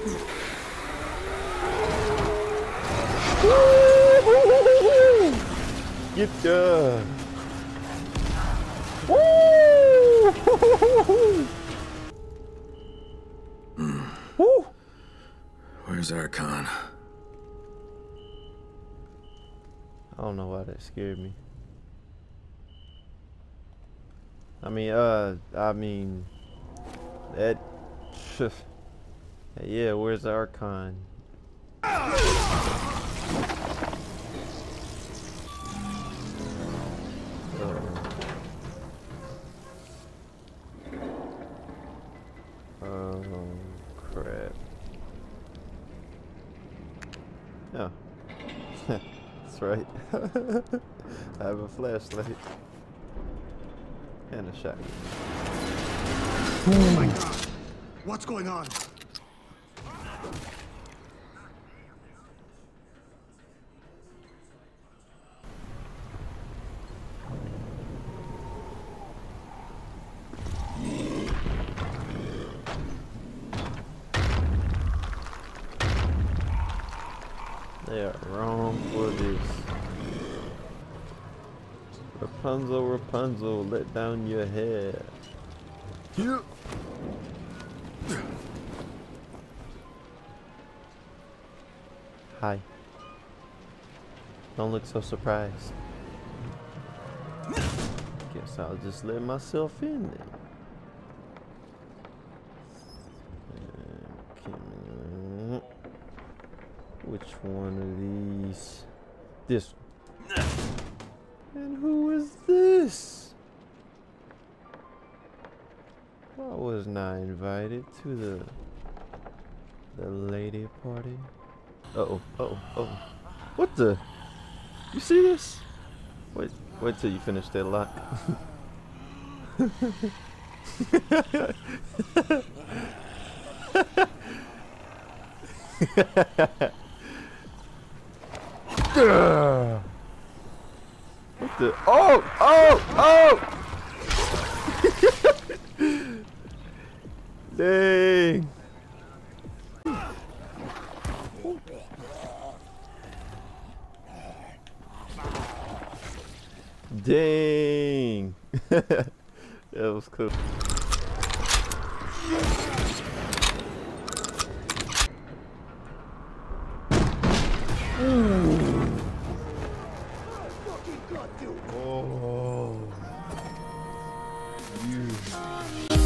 Get ya! Woo! Woo! Where's Archon? I don't know why that scared me. I mean, uh, I mean, that, yeah, where's Archon? Oh, crap. Oh. That's right. I have a flashlight. And a shotgun. Oh my god. What's going on? They are wrong for this. Rapunzel, Rapunzel, let down your hair. You. Hi. Don't look so surprised. Guess I'll just let myself in then. One of these? This. And who is this? Why wasn't I invited to the the lady party? Uh oh, oh, uh oh. What the? You see this? Wait, wait till you finish that lock. what the? Oh, oh, oh! Dang. Dang. that was cool. Ooh. Oh. You.